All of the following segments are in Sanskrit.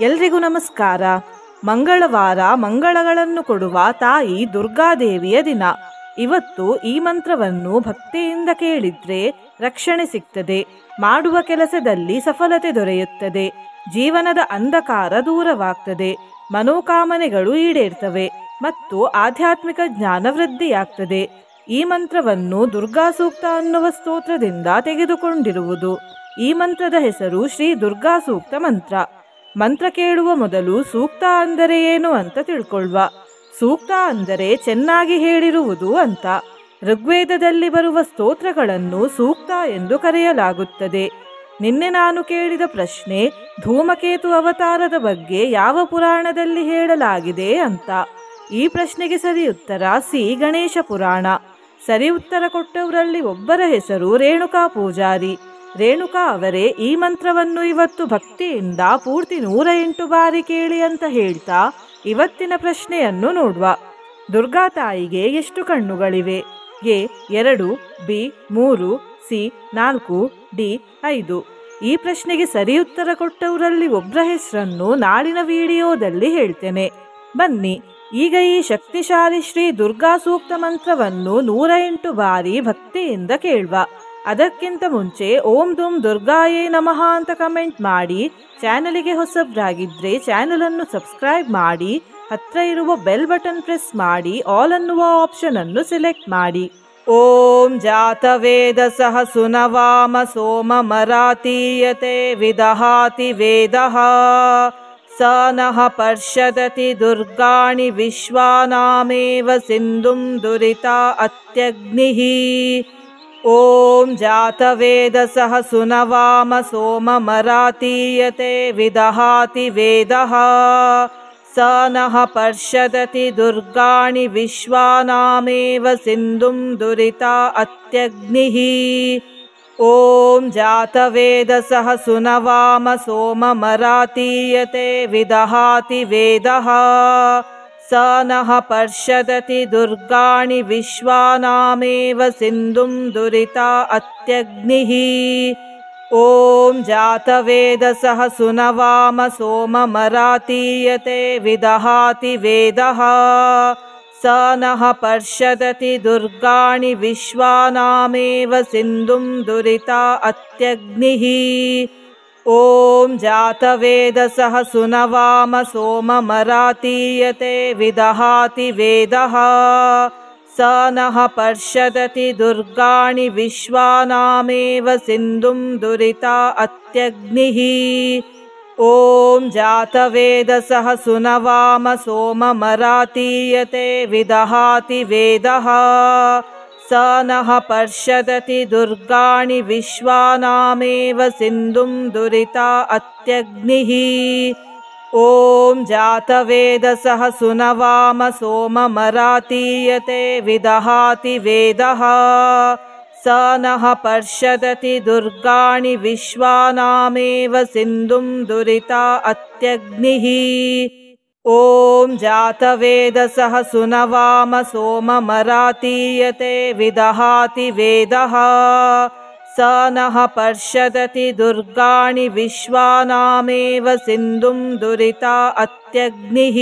ಎಲ್ರಿಗೂ ನಮಸ್ಕಾರ. ಮಂಗಳವಾರ ಮಂಗಳಗಳನ್ನು ಕೊಡುವ ತಾಯಿ ದುರ್ಗಾದೇವಿಯ ದಿನ. ಇವತ್ತು ಈ ಮಂತ್ರವನ್ನು ಭಕ್ತಿಯಿಂದ ಕೇಳಿದ್ರೆ ರಕ್ಷಣೆ ಸಿಗ್ತದೆ. ಮಾಡುವ ಕೆಲಸದಲ್ಲಿ ಸಫಲತೆ ದೊರೆಯುತ್ತದೆ. ಜೀವನದ ಅಂಧಕಾರ ದೂರವಾಗ್ತದೆ. ಮನೋಕಾಮನೆಗಳು ಈಡೇರ್ತವೆ ಮತ್ತು ಆಧ್ಯಾತ್ಮಿಕ ಜ್ಞಾನ ವೃದ್ಧಿಯಾಗ್ತದೆ. ಈ ಮಂತ್ರವನ್ನು ದುರ್ಗಾ ಸೂಕ್ತ ಅನ್ನುವ ಸ್ತೋತ್ರದಿಂದ ತೆಗೆದುಕೊಂಡಿರುವುದು. ಈ ಮಂತ್ರದ ಹೆಸರು ಶ್ರೀ ದುರ್ಗಾ ಸೂಕ್ತ ಮಂತ್ರ. ಮಂತ್ರ ಕೇಳುವ ಮೊದಲು ಸೂಕ್ತ ಅಂದರೆ ಏನು ಅಂತ ತಿಳ್ಕೊಳ್ವ. ಸೂಕ್ತ ಅಂದರೆ ಚೆನ್ನಾಗಿ ಹೇಳಿರುವುದು ಅಂತ. ಋಗ್ವೇದದಲ್ಲಿ ಬರುವ ಸ್ತೋತ್ರಗಳನ್ನು ಸೂಕ್ತ ಎಂದು ಕರೆಯಲಾಗುತ್ತದೆ. ನಿನ್ನೆ ನಾನು ಕೇಳಿದ ಪ್ರಶ್ನೆ, ಧೂಮಕೇತು ಅವತಾರದ ಬಗ್ಗೆ ಯಾವ ಪುರಾಣದಲ್ಲಿ ಹೇಳಲಾಗಿದೆ ಅಂತ. ಈ ಪ್ರಶ್ನೆಗೆ ಸರಿ ಉತ್ತರ, ಸಿ. ಗಣೇಶ ಪುರಾಣ. ಸರಿ ಉತ್ತರ ಕೊಟ್ಟವರಲ್ಲಿ ಒಬ್ಬರ ಹೆಸರು ರೇಣುಕಾ ಪೂಜಾರಿ. ರೇಣುಕಾ ಅವರೇ, ಈ ಮಂತ್ರವನ್ನು ಇವತ್ತು ಭಕ್ತಿಯಿಂದ ಪೂರ್ತಿ ನೂರ ಎಂಟು ಬಾರಿ ಕೇಳಿ ಅಂತ ಹೇಳ್ತಾ ಇವತ್ತಿನ ಪ್ರಶ್ನೆಯನ್ನು ನೋಡುವ. ದುರ್ಗಾ ತಾಯಿಗೆ ಎಷ್ಟು ಕಣ್ಣುಗಳಿವೆ? ಎ, ಎರಡು, ಬಿ, ಮೂರು, ಸಿ, ನಾಲ್ಕು, ಡಿ, ಐದು. ಈ ಪ್ರಶ್ನೆಗೆ ಸರಿ ಉತ್ತರ ಕೊಟ್ಟವರಲ್ಲಿ ಒಬ್ಬರ ಹೆಸರನ್ನು ನಾಳಿನ ವಿಡಿಯೋದಲ್ಲಿ ಹೇಳ್ತೇನೆ. ಬನ್ನಿ, ಈಗ ಈ ಶಕ್ತಿಶಾಲಿ ಶ್ರೀ ದುರ್ಗಾ ಸೂಕ್ತ ಮಂತ್ರವನ್ನು ನೂರ ಎಂಟು ಬಾರಿ ಭಕ್ತಿಯಿಂದ ಕೇಳುವ. ಅದಕ್ಕಿಂತ ಮುಂಚೆ ಓಂ ದುಂ ದುರ್ಗಾಯೇ ನಮಃ ಅಂತ ಕಮೆಂಟ್ ಮಾಡಿ, ಚಾನಲಿಗೆ ಹೊಸಬ್ರಾಗಿದ್ರೆ ಚಾನಲ್ ಅನ್ನು ಸಬ್ಸ್ಕ್ರೈಬ್ ಮಾಡಿ, ಹತ್ರ ಇರುವ ಬೆಲ್ ಬಟನ್ ಪ್ರೆಸ್ ಮಾಡಿ, ಆಲ್ ಅನ್ನುವ ಆಪ್ಷನ್ ಅನ್ನು ಸೆಲೆಕ್ಟ್ ಮಾಡಿ. ಓಂ ಜಾತವೇದ ಸಹ ಸುನವಾಮ ಸೋಮ ಮರಾತೀಯತೆ ವಿದಹಾತಿ ವೇದಃ. ಸ ನಃ ಪರ್ಷದತಿ ದುರ್ಗಾಣಿ ವಿಶ್ವಾನಾಮೇವ ಸಿಂಧುಂ ದುರಿತ ಅತ್ಯಗ್ನಿಃ. ॐ जातवेदसः सुनवाम सोममरातीयते विदहाति वेदः। स नः पर्षदति दुर्गाणि विश्वानामेव सिन्धुं दुरिता अत्यग्निः। ॐ जातवेदसः सुनवाम सोममरातीयते विदहाति वेदः। स नः पर्षदति दुर्गाणि विश्वानामेव सिन्धुं दुरिता अत्यग्निः। ॐ जातवेदसः सुनवाम सोममरातीयते विदहाति वेदः। स नः पर्षदति दुर्गाणि विश्वानामेव सिन्धुं दुरिता अत्यग्निः। ॐ जातवेदसः सुनवाम सोममरातीयते विदहाति वेदः। स नः पर्षदति दुर्गाणि विश्वानामेव सिन्धुं दुरिता अत्यग्निः। ॐ जातवेदसः सुनवाम सोममरातीयते विदहाति वेदः। स नः पर्षदति दुर्गाणि विश्वानामेव सिन्धुं दुरिता अत्यग्निः। ॐ जातवेदसः सुनवाम सोममरातीयते विदहाति वेदः। स नः पर्षदति दुर्गाणि विश्वानामेव सिन्धुं दुरिता अत्यग्निः। ॐ जातवेदसः सुनवाम सोममरातीयते विदहाति वेदः। स नः पर्षदति दुर्गाणि विश्वानामेव सिन्धुं दुरिता अत्यग्निः।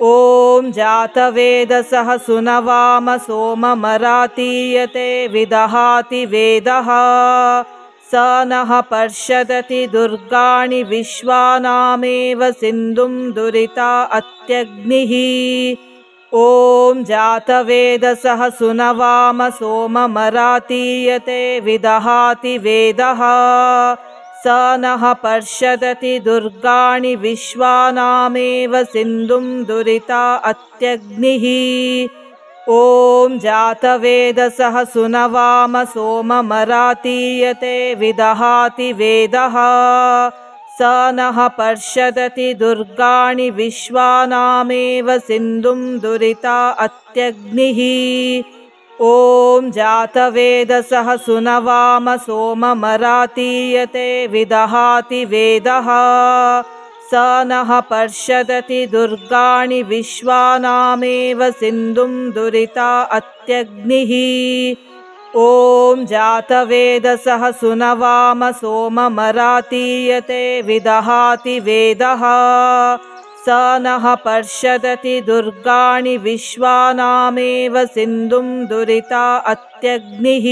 ॐ जातवेदसः सुनवाम सोममरातीयते विदहाति वेदः। स नः पर्षदति दुर्गाणि विश्वानामेव सिन्धुं दुरिता अत्यग्निः। ॐ जातवेदसः सुनवाम सोममरातीयते विदहाति वेदः। स नः पर्षदति दुर्गाणि विश्वानामेव सिन्धुं दुरिता अत्यग्निः। ॐ जातवेदसः सुनवाम सोममरातीयते विदहाति वेदः। स नः पर्षदति दुर्गाणि विश्वानामेव सिन्धुं दुरिता अत्यग्निः। ॐ जातवेदसः सुनवाम सोममरातीयते विदहाति वेदः। स नः पर्षदति दुर्गाणि विश्वानामेव सिन्धुं दुरिता अत्यग्निः। ॐ जातवेदसः सुनवाम सोममरातीयते विदहाति वेदः। स नः पर्षदति दुर्गाणि विश्वानामेव सिन्धुं दुरिता अत्यग्निः।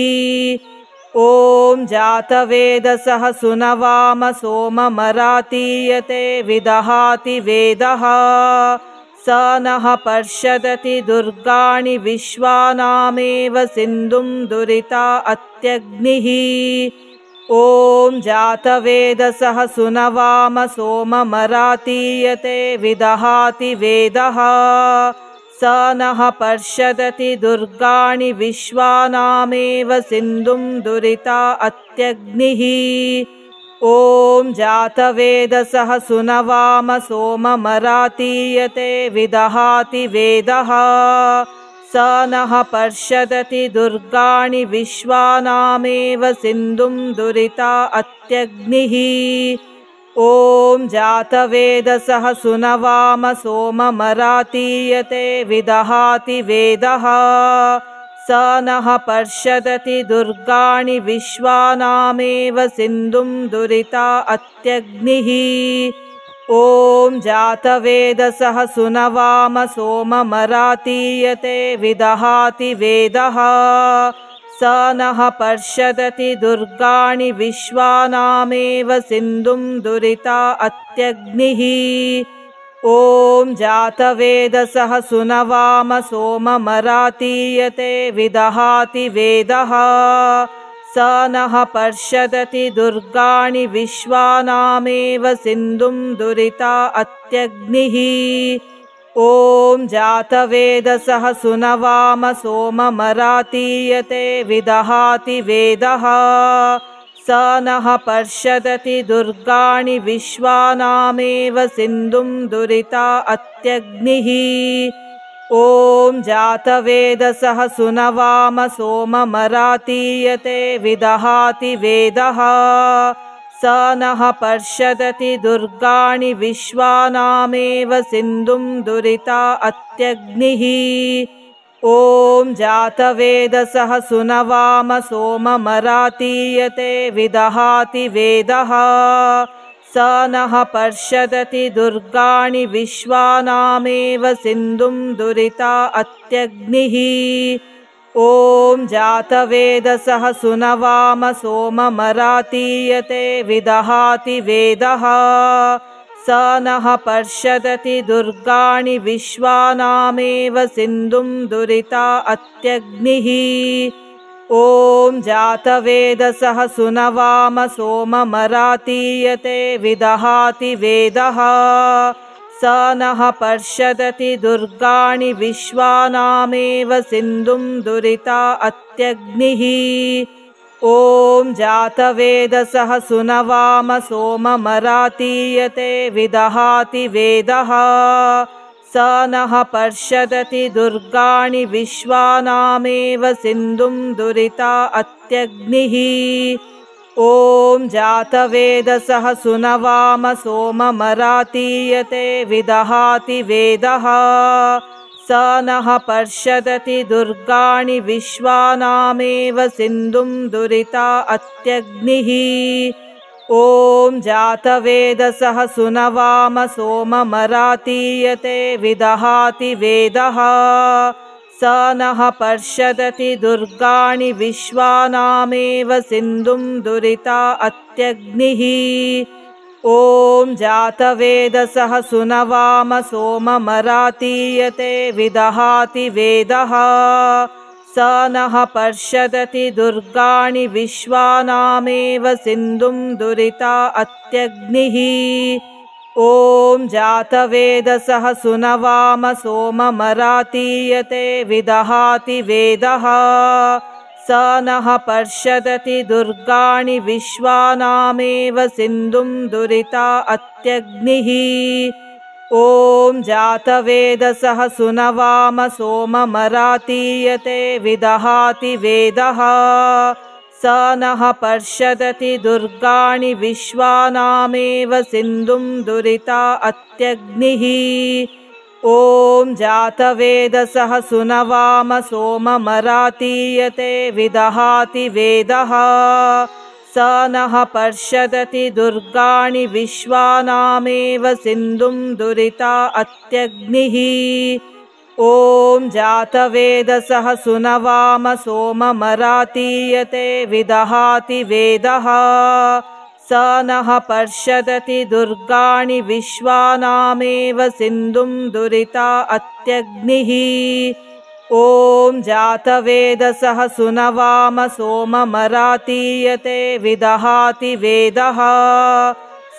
ॐ जातवेदसः सुनवाम सोममरातीयते विदहाति वेदः। स नः पर्षदति दुर्गाणि विश्वानामेव सिन्धुं दुरिता अत्यग्निः। ॐ जातवेदसः सुनवाम सोममरातीयते विदहाति वेदः स नः पर्षदति दुर्गाणि विश्वानामेव सिन्धुं दुरिता अत्यग्निः। ॐ जातवेदसः सुनवाम सोममरातीयते विदहाति वेदः। स नः पर्षदति दुर्गाणि विश्वानामेव सिन्धुं दुरिता अत्यग्निः ॐ जातवेदसः सुनवाम सोममरातीयते विदहाति वेदः। स नः पर्षदति दुर्गाणि विश्वानामेव सिन्धुं दुरिता अत्यग्निः। ॐ जातवेदसः सुनवाम सोममरातीयते विदहाति वेदः स नः पर्षदति दुर्गाणि विश्वानामेव सिन्धुं दुरिता अत्यग्निः। ॐ जातवेदसः सुनवाम सोममरातीयते विदहाति वेदः। स नः पर्षदति दुर्गाणि विश्वानामेव सिन्धुं दुरिता अत्यग्निः ॐ जातवेदसः सुनवाम सोममरातीयते विदहाति वेदः। स नः पर्षदति दुर्गाणि विश्वानामेव सिन्धुं दुरिता अत्यग्निः। ॐ जातवेदसः सुनवाम सोममरातीयते विदहाति वेदः स नः पर्षदति दुर्गाणि विश्वानामेव सिन्धुं दुरिता अत्यग्निः। ॐ जातवेदसः सुनवाम सोममरातीयते विदहाति वेदः। स नः पर्षदति दुर्गाणि विश्वानामेव सिन्धुं दुरिता अत्यग्निः ॐ जातवेदसः सुनवाम सोममरातीयते विदहाति वेदः। स नः पर्षदति दुर्गाणि विश्वानामेव सिन्धुं दुरिता अत्यग्निः। ॐ जातवेदसः सुनवाम सोममरातीयते विदहाति वेदः स नः पर्षदति दुर्गाणि विश्वानामेव सिन्धुं दुरिता अत्यग्निः। ॐ जातवेदसः सुनवाम सोममरातीयते विदहाति वेदः। स नः पर्षदति दुर्गाणि विश्वानामेव सिन्धुं दुरिता अत्यग्निः ॐ जातवेदसः सुनवाम सोममरातीयते विदहाति वेदः। स नः पर्षदति दुर्गाणि विश्वानामेव सिन्धुं दुरिता अत्यग्निः। ॐ जातवेदसः सुनवाम सोममरातीयते विदहाति वेदः स नः पर्षदति दुर्गाणि विश्वानामेव सिन्धुं दुरिता अत्यग्निः। ॐ जातवेदसः सुनवाम सोममरातीयते विदहाति वेदः। स नः पर्षदति दुर्गाणि विश्वानामेव सिन्धुं दुरिता अत्यग्निः ॐ जातवेदसः सुनवाम सोममरातीयते विदहाति वेदः। स नः पर्षदति दुर्गाणि विश्वानामेव सिन्धुं दुरिता अत्यग्निः। ॐ जातवेदसः सुनवाम सोममरातीयते विदहाति वेदः स नः पर्षदति दुर्गाणि विश्वानामेव सिन्धुं दुरिता अत्यग्निः। ॐ जातवेदसः सुनवाम सोममरातीयते विदहाति वेदः। स नः पर्षदति दुर्गाणि विश्वानामेव सिन्धुं दुरिता अत्यग्निः ॐ जातवेदसः सुनवाम सोममरातीयते विदहाति वेदः। स नः पर्षदति दुर्गाणि विश्वानामेव सिन्धुं दुरिता अत्यग्निः। ॐ जातवेदसः सुनवाम सोममरातीयते विदहाति वेदः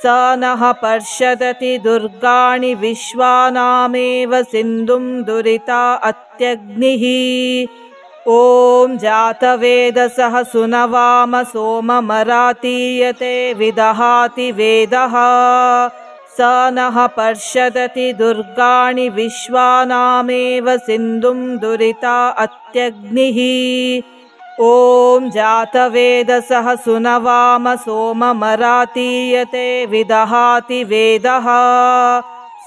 स नः पर्षदति दुर्गाणि विश्वानामेव सिन्धुं दुरिता अत्यग्निः। ॐ जातवेदसः सुनवाम सोममरातीयते विदहाति वेदः। स नः पर्षदति दुर्गाणि विश्वानामेव सिन्धुं दुरिता अत्यग्निः ॐ जातवेदसः सुनवाम सोममरातीयते विदहाति वेदः।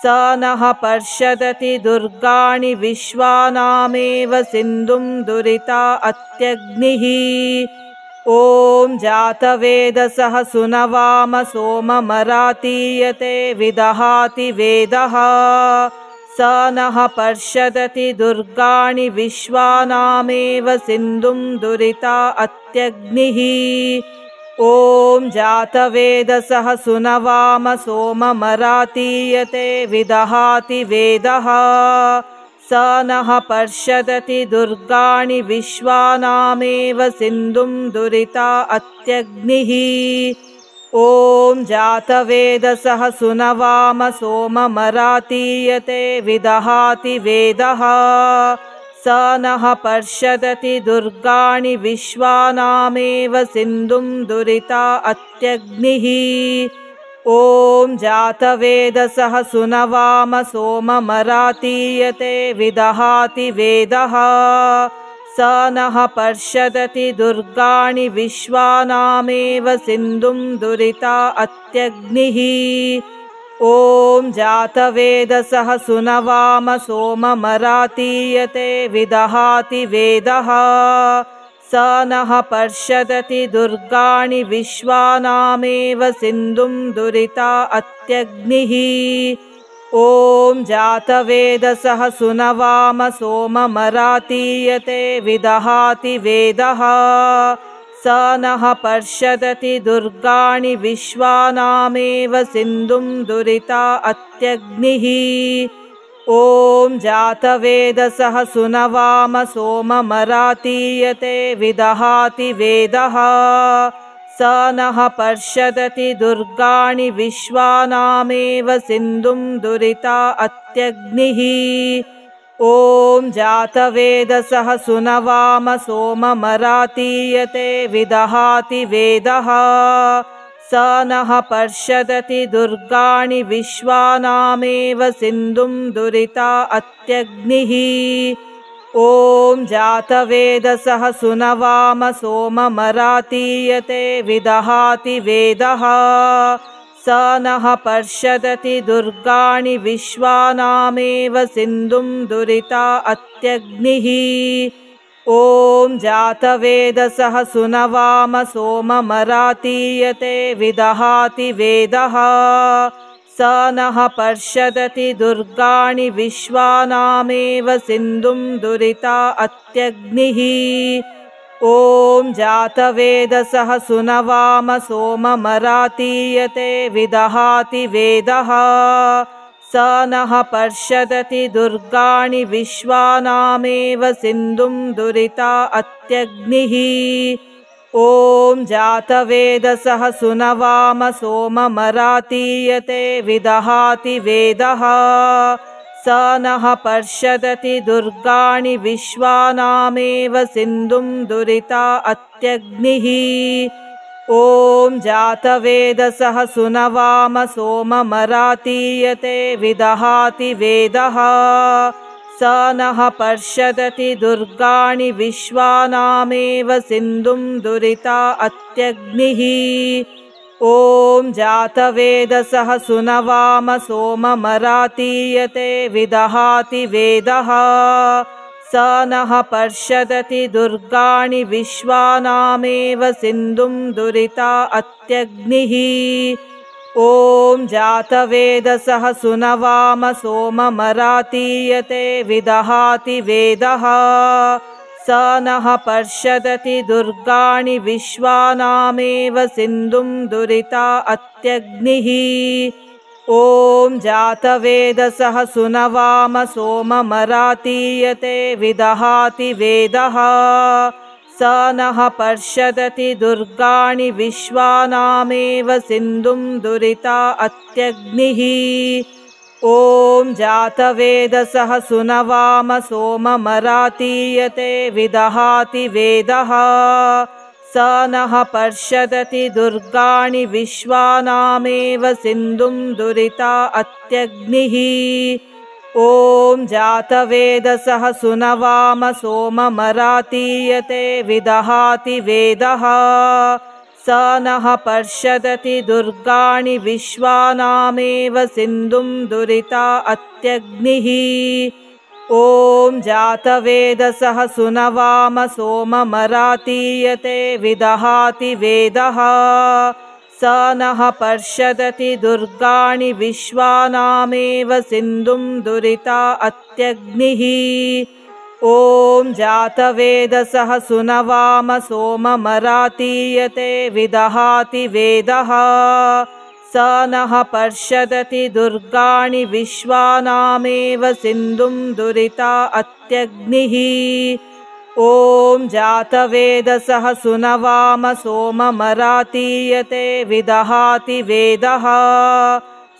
स नः पर्षदति दुर्गाणि विश्वानामेव सिन्धुं दुरिता अत्यग्निः। ॐ जातवेदसः सुनवाम सोममरातीयते विदहाति वेदः स नः पर्षदति दुर्गाणि विश्वानामेव सिन्धुं दुरिता अत्यग्निः। ॐ जातवेदसः सुनवाम सोममरातीयते विदहाति वेदः। स नः पर्षदति दुर्गाणि विश्वानामेव सिन्धुं दुरिता अत्यग्निः ॐ जातवेदसः सुनवाम सोममरातीयते विदहाति वेदः। स नः पर्षदति दुर्गाणि विश्वानामेव सिन्धुं दुरिता अत्यग्निः। ॐ जातवेदसः सुनवाम सोममरातीयते विदहाति वेदः स नः पर्षदति दुर्गाणि विश्वानामेव सिन्धुं दुरिता अत्यग्निः। ॐ जातवेदसः सुनवाम सोममरातीयते विदहाति वेदः। स नः पर्षदति दुर्गाणि विश्वानामेव सिन्धुं दुरिता अत्यग्निः ॐ जातवेदसः सुनवाम सोममरातीयते विदहाति वेदः। स नः पर्षदति दुर्गाणि विश्वानामेव सिन्धुं दुरिता अत्यग्निः। ॐ जातवेदसः सुनवाम सोममरातीयते विदहाति वेदः स नः पर्षदति दुर्गाणि विश्वानामेव सिन्धुं दुरिता अत्यग्निः। ॐ जातवेदसः सुनवाम सोममरातीयते विदहाति वेदः। स नः पर्षदति दुर्गाणि विश्वानामेव सिन्धुं दुरिता अत्यग्निः ॐ जातवेदसः सुनवाम सोममरातीयते विदहाति वेदः। स नः पर्षदति दुर्गाणि विश्वानामेव सिन्धुं दुरिता अत्यग्निः। ॐ जातवेदसः सुनवाम सोममरातीयते विदहाति वेदः स नः पर्षदति दुर्गाणि विश्वानामेव सिन्धुं दुरिता अत्यग्निः। ॐ जातवेदसः सुनवाम सोममरातीयते विदहाति वेदः। स नः पर्षदति दुर्गाणि विश्वानामेव सिन्धुं दुरिता अत्यग्निः ॐ जातवेदसः सुनवाम सोममरातीयते विदहाति वेदः। स नः पर्षदति दुर्गाणि विश्वानामेव सिन्धुं दुरिता अत्यग्निः। ॐ जातवेदसः सुनवाम सोममरातीयते विदहाति वेदः स नः पर्षदति दुर्गाणि विश्वानामेव सिन्धुं दुरिता अत्यग्निः। ॐ जातवेदसः सुनवाम सोममरातीयते विदहाति वेदः। स नः पर्षदति दुर्गाणि विश्वानामेव सिन्धुं दुरिता अत्यग्निः ॐ जातवेदसः सुनवाम सोममरातीयते विदहाति वेदः। स नः पर्षदति दुर्गाणि विश्वानामेव सिन्धुं दुरिता अत्यग्निः। ॐ जातवेदसः सुनवाम सोममरातीयते विदहाति वेदः स नः पर्षदति दुर्गाणि विश्वानामेव सिन्धुं दुरिता अत्यग्निः। ॐ जातवेदसः सुनवाम सोममरातीयते विदहाति वेदः। स नः पर्षदति दुर्गाणि विश्वानामेव सिन्धुं दुरिता अत्यग्निः ॐ जातवेदसः सुनवाम सोममरातीयते विदहाति वेदः। स नः पर्षदति दुर्गाणि विश्वानामेव सिन्धुं दुरिता अत्यग्निः। ॐ जातवेदसः सुनवाम सोममरातीयते विदहाति वेदः स नः पर्षदति दुर्गाणि विश्वानामेव सिन्धुं दुरिता अत्यग्निः। ॐ जातवेदसः सुनवाम सोममरातीयते विदहाति वेदः। स नः पर्षदति दुर्गाणि विश्वानामेव सिन्धुं दुरिता अत्यग्निः ॐ जातवेदसः सुनवाम सोममरातीयते विदहाति वेदः।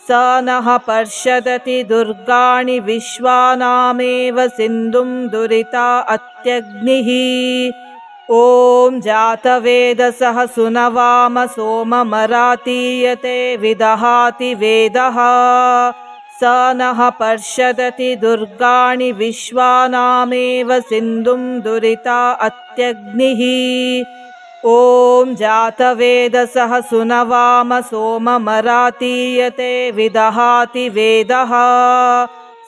स नः पर्षदति दुर्गाणि विश्वानामेव सिन्धुं दुरिता अत्यग्निः। ॐ जातवेदसः सुनवाम सोममरातीयते विदहाति वेदः स नः पर्षदति दुर्गाणि विश्वानामेव सिन्धुं दुरिता अत्यग्निः। ॐ जातवेदसः सुनवाम सोममरातीयते विदहाति वेदः।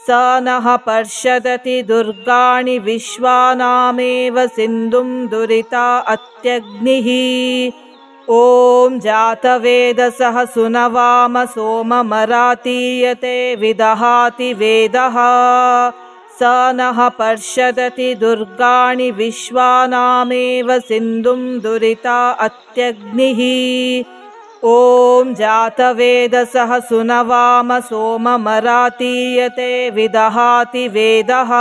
स नः पर्षदति दुर्गाणि विश्वानामेव सिन्धुं दुरिता अत्यग्निः ॐ जातवेदसः सुनवाम सोममरातीयते विदहाति वेदः। स नः पर्षदति दुर्गाणि विश्वानामेव सिन्धुं दुरिता अत्यग्निः। ॐ जातवेदसः सुनवाम सोममरातीयते विदहाति वेदः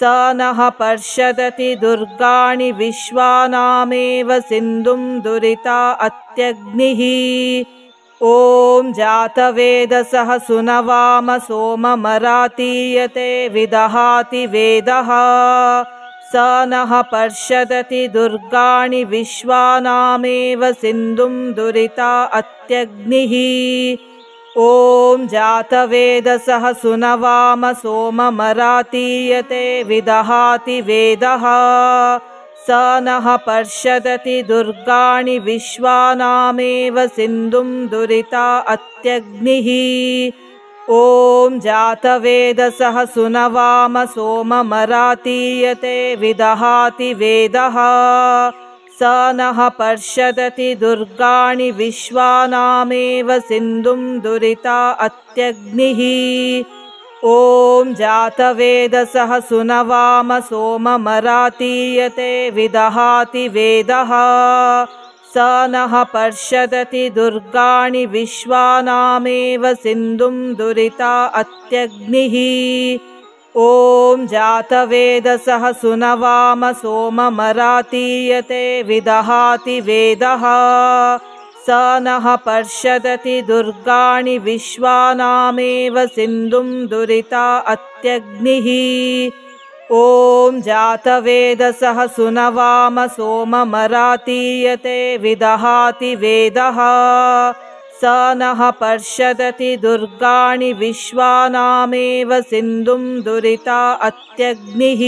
स नः पर्षदति दुर्गाणि विश्वानामेव सिन्धुं दुरिता अत्यग्निः। ॐ जातवेदसः सुनवाम सोममरातीयते विदहाति वेदः। स नः पर्षदति दुर्गाणि विश्वानामेव सिन्धुं दुरिता अत्यग्निः ॐ जातवेदसः सुनवाम सोममरातीयते विदहाति वेदः। स नः पर्षदति दुर्गाणि विश्वानामेव सिन्धुं दुरिता अत्यग्निः। ॐ जातवेदसः सुनवाम सोममरातीयते विदहाति वेदः स नः पर्षदति दुर्गाणि विश्वानामेव सिन्धुं दुरिता अत्यग्निः। ॐ जातवेदसः सुनवाम सोममरातीयते विदहाति वेदः। स नः पर्षदति दुर्गाणि विश्वानामेव सिन्धुं दुरिता अत्यग्निः ॐ जातवेदसः सुनवाम सोममरातीयते विदहाति वेदः। स नः पर्षदति दुर्गाणि विश्वानामेव सिन्धुं दुरिता अत्यग्निः। ॐ जातवेदसः सुनवाम सोममरातीयते विदहाति वेदः स नः पर्षदति दुर्गाणि विश्वानामेव सिन्धुं दुरिता अत्यग्निः।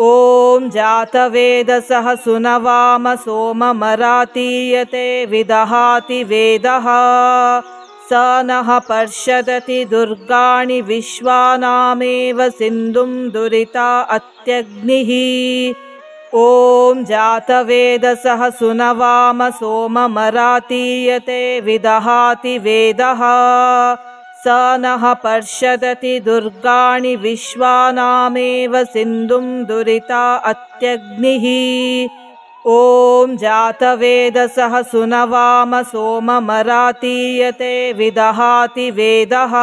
ॐ जातवेदसः सुनवाम सोममरातीयते विदहाति वेदः। स नः पर्षदति दुर्गाणि विश्वानामेव सिन्धुं दुरिता अत्यग्निः ॐ जातवेदसः सुनवाम सोममरातीयते विदहाति वेदः। स नः पर्षदति दुर्गाणि विश्वानामेव सिन्धुं दुरिता अत्यग्निः। ॐ जातवेदसः सुनवाम सोममरातीयते विदहाति वेदः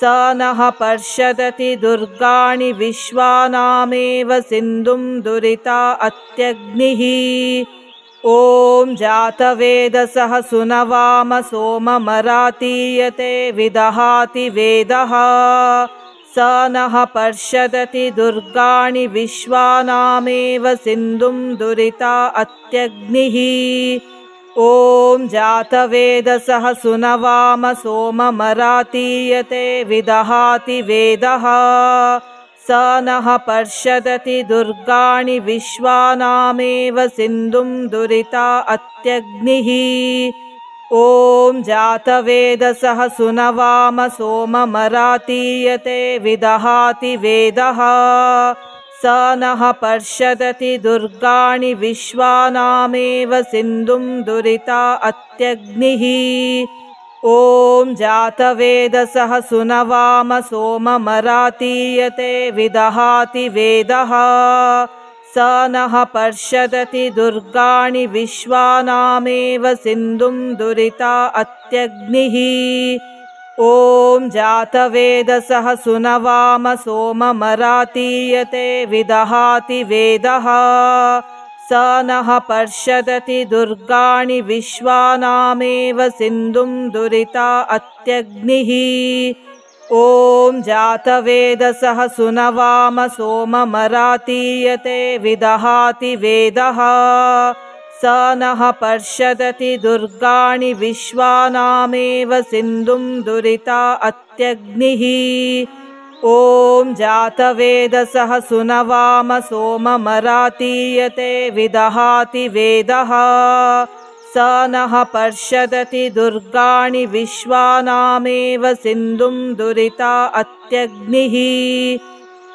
स नः पर्षदति दुर्गाणि विश्वानामेव सिन्धुं दुरिता अत्यग्निः। ॐ जातवेदसः सुनवाम सोममरातीयते विदहाति वेदः। स नः पर्षदति दुर्गाणि विश्वानामेव सिन्धुं दुरिता अत्यग्निः ॐ जातवेदसः सुनवाम सोममरातीयते विदहाति वेदः। स नः पर्षदति दुर्गाणि विश्वानामेव सिन्धुं दुरिता अत्यग्निः। ॐ जातवेदसः सुनवाम सोममरातीयते विदहाति वेदः स नः पर्षदति दुर्गाणि विश्वानामेव सिन्धुं दुरिता अत्यग्निः। ॐ जातवेदसः सुनवाम सोममरातीयते विदहाति वेदः। स नः पर्षदति दुर्गाणि विश्वानामेव सिन्धुं दुरिता अत्यग्निः ॐ जातवेदसः सुनवाम सोममरातीयते विदहाति वेदः। स नः पर्षदति दुर्गाणि विश्वानामेव सिन्धुं दुरिता अत्यग्निः। ॐ जातवेदसः सुनवाम सोममरातीयते विदहाति वेदः स नः पर्षदति दुर्गाणि विश्वानामेव सिन्धुं दुरिता अत्यग्निः। ॐ जातवेदसः सुनवाम सोममरातीयते विदहाति वेदः। स नः पर्षदति दुर्गाणि विश्वानामेव सिन्धुं दुरिता अत्यग्निः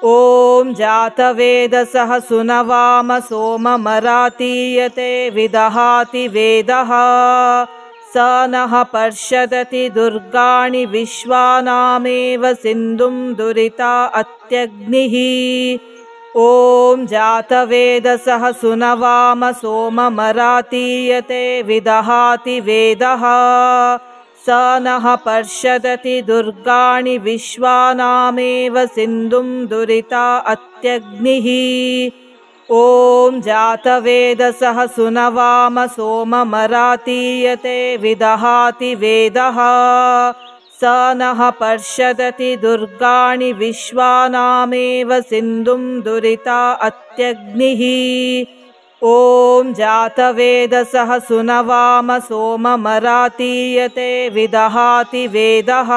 ॐ जातवेदसः सुनवाम सोममरातीयते विदहाति वेदः। स नः पर्षदति दुर्गाणि विश्वानामेव सिन्धुं दुरिता अत्यग्निः। ॐ जातवेदसः सुनवाम सोममरातीयते विदहाति वेदः स नः पर्षदति दुर्गाणि विश्वानामेव सिन्धुं दुरिता अत्यग्निः। ॐ जातवेदसः सुनवाम सोममरातीयते विदहाति वेदः। स नः पर्षदति दुर्गाणि विश्वानामेव सिन्धुं दुरिता अत्यग्निः ॐ जातवेदसः सुनवाम सोममरातीयते विदहाति वेदः।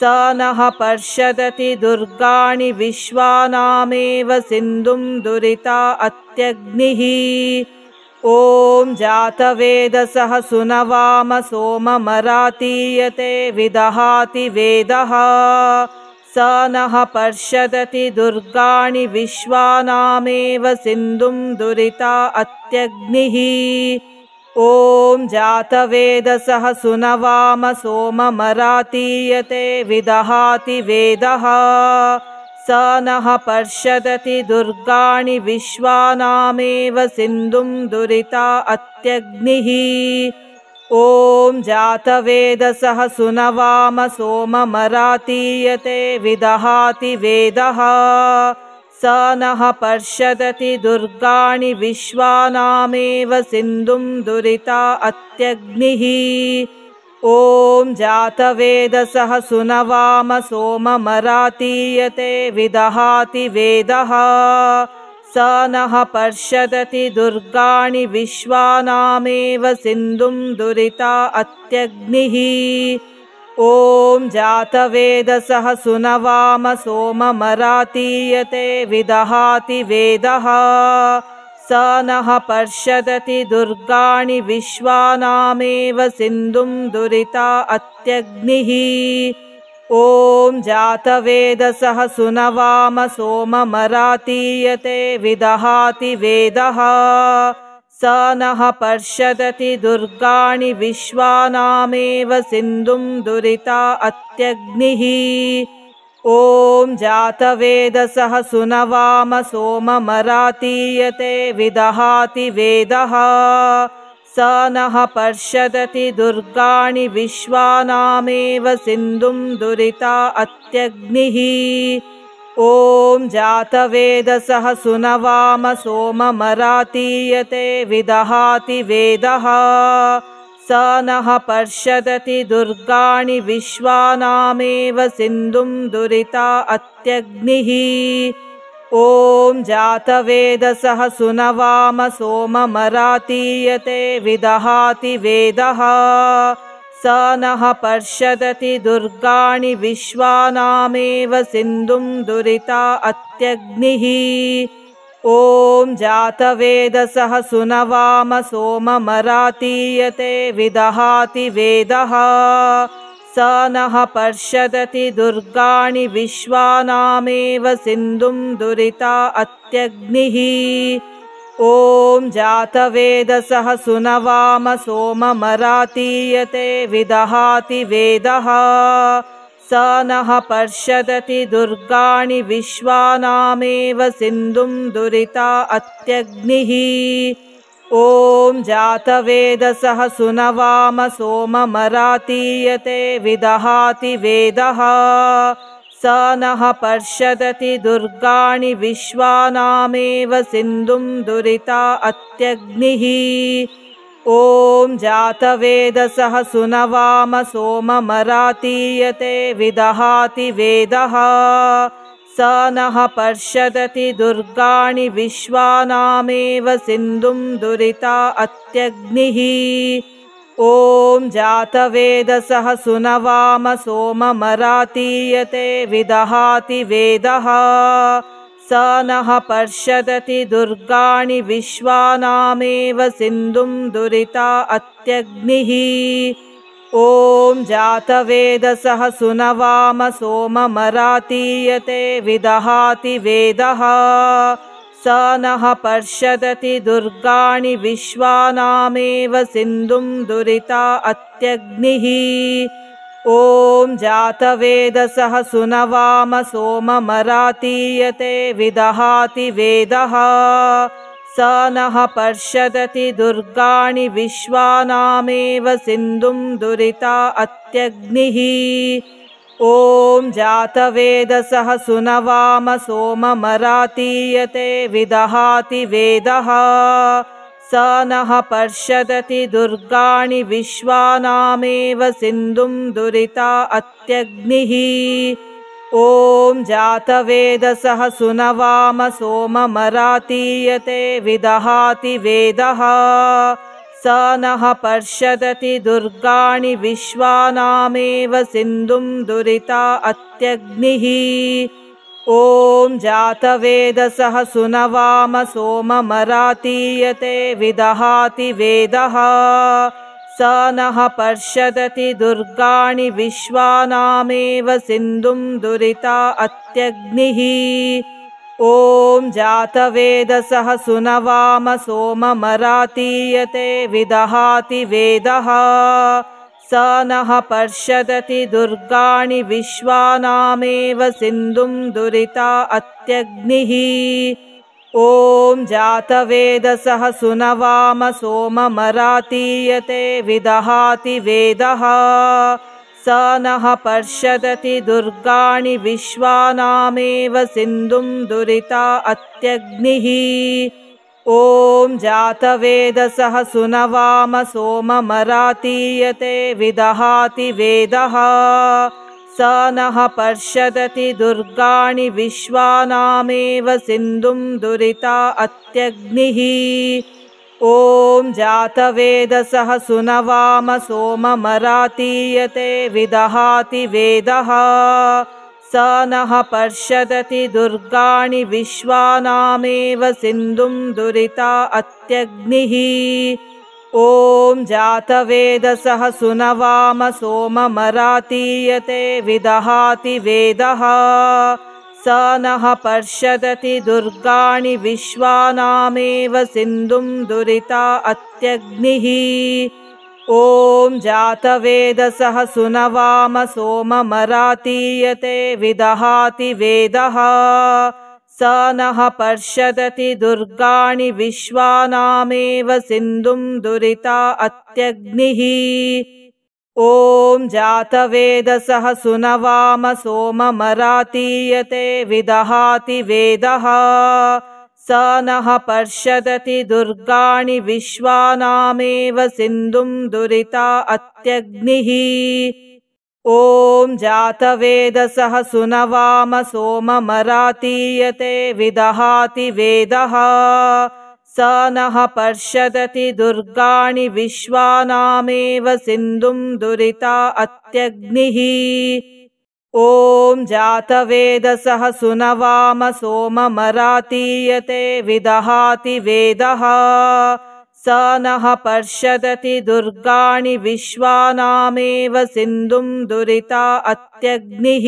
स नः पर्षदति दुर्गाणि विश्वानामेव सिन्धुं दुरिता अत्यग्निः। ॐ जातवेदसः सुनवाम सोममरातीयते विदहाति वेदः स नः पर्षदति दुर्गाणि विश्वानामेव सिन्धुं दुरिता अत्यग्निः। ॐ जातवेदसः सुनवाम सोममरातीयते विदहाति वेदः। स नः पर्षदति दुर्गाणि विश्वानामेव सिन्धुं दुरिता अत्यग्निः ॐ जातवेदसः सुनवाम सोममरातीयते विदहाति वेदः। स नः पर्षदति दुर्गाणि विश्वानामेव सिन्धुं दुरिता अत्यग्निः। ॐ जातवेदसः सुनवाम सोममरातीयते विदहाति वेदः स नः पर्षदति दुर्गाणि विश्वानामेव सिन्धुं दुरिता अत्यग्निः। ॐ जातवेदसः सुनवाम सोममरातीयते विदहाति वेदः। स नः पर्षदति दुर्गाणि विश्वानामेव सिन्धुं दुरिता अत्यग्निः ॐ जातवेदसः सुनवाम सोममरातीयते विदहाति वेदः। स नः पर्षदति दुर्गाणि विश्वानामेव सिन्धुं दुरिता अत्यग्निः। ॐ जातवेदसः सुनवाम सोममरातीयते विदहाति वेदः स नः पर्षदति दुर्गाणि विश्वानामेव सिन्धुं दुरिता अत्यग्निः। ॐ जातवेदसः सुनवाम सोममरातीयते विदहाति वेदः। स नः पर्षदति दुर्गाणि विश्वानामेव सिन्धुं दुरिता अत्यग्निः ॐ जातवेदसः सुनवाम सोममरातीयते विदहाति वेदः। स नः पर्षदति दुर्गाणि विश्वानामेव सिन्धुं दुरिता अत्यग्निः। ॐ जातवेदसः सुनवाम सोममरातीयते विदहाति वेदः स नः पर्षदति दुर्गाणि विश्वानामेव सिन्धुं दुरिता अत्यग्निः। ॐ जातवेदसः सुनवाम सोममरातीयते विदहाति वेदः। स नः पर्षदति दुर्गाणि विश्वानामेव सिन्धुं दुरिता अत्यग्निः ॐ जातवेदसः सुनवाम सोममरातीयते विदहाति वेदः। स नः पर्षदति दुर्गाणि विश्वानामेव सिन्धुं दुरिता अत्यग्निः। ॐ जातवेदसः सुनवाम सोममरातीयते विदहाति वेदः स नः पर्षदति दुर्गाणि विश्वानामेव सिन्धुं दुरिता अत्यग्निः। ॐ जातवेदसः सुनवाम सोममरातीयते विदहाति वेदः। स नः पर्षदति दुर्गाणि विश्वानामेव सिन्धुं दुरिता अत्यग्निः ॐ जातवेदसः सुनवाम सोममरातीयते विदहाति वेदः। स नः पर्षदति दुर्गाणि विश्वानामेव सिन्धुं दुरिता अत्यग्निः। ॐ जातवेदसः सुनवाम सोममरातीयते विदहाति वेदः स नः पर्षदति दुर्गाणि विश्वानामेव सिन्धुं दुरिता अत्यग्निः। ॐ जातवेदसः सुनवाम सोममरातीयते विदहाति वेदः। स नः पर्षदति दुर्गाणि विश्वानामेव सिन्धुं दुरिता अत्यग्निः ॐ जातवेदसः सुनवाम सोममरातीयते विदहाति वेदः। स नः पर्षदति दुर्गाणि विश्वानामेव सिन्धुं दुरिता अत्यग्निः। ॐ जातवेदसः सुनवाम सोममरातीयते विदहाति वेदः स नः पर्षदति दुर्गाणि विश्वानामेव सिन्धुं दुरिता अत्यग्निः। ॐ जातवेदसः सुनवाम सोममरातीयते विदहाति वेदः। स नः पर्षदति दुर्गाणि विश्वानामेव सिन्धुं दुरिता अत्यग्निः ॐ जातवेदसः सुनवाम सोममरातीयते विदहाति वेदः। स नः पर्षदति दुर्गाणि विश्वानामेव सिन्धुं दुरिता अत्यग्निः। ॐ जातवेदसः सुनवाम सोममरातीयते विदहाति वेदः स नः पर्षदति दुर्गाणि विश्वानामेव सिन्धुं दुरिता अत्यग्निः। ॐ जातवेदसः सुनवाम सोममरातीयते विदहाति वेदः। स नः पर्षदति दुर्गाणि विश्वानामेव सिन्धुं दुरिता अत्यग्निः ॐ जातवेदसः सुनवाम सोममरातीयते विदहाति वेदः। स नः पर्षदति दुर्गाणि विश्वानामेव सिन्धुं दुरिता अत्यग्निः। ॐ जातवेदसः सुनवाम सोममरातीयते विदहाति वेदः स नः पर्षदति दुर्गाणि विश्वानामेव सिन्धुं दुरिता अत्यग्निः। ॐ जातवेदसः सुनवाम सोममरातीयते विदहाति वेदः। स नः पर्षदति दुर्गाणि विश्वानामेव सिन्धुं दुरिता अत्यग्निः ॐ जातवेदसः सुनवाम सोममरातीयते विदहाति वेदः। स नः पर्षदति दुर्गाणि विश्वानामेव सिन्धुं दुरिता अत्यग्निः। ॐ जातवेदसः सुनवाम सोममरातीयते विदहाति वेदः स नः पर्षदति दुर्गाणि विश्वानामेव सिन्धुं दुरिता अत्यग्निः